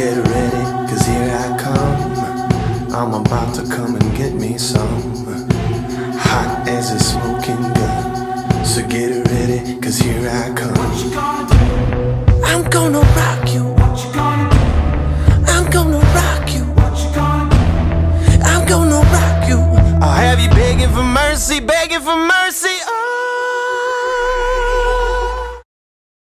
Get ready, cause here I come. I'm about to come and get me some. Hot as a smoking gun. So get ready, cause here I come. What you gonna do? I'm gonna rock you. What you gonna do? I'm gonna rock you. What you gonna do? I'm gonna rock you. I'll have you begging for mercy, begging for mercy.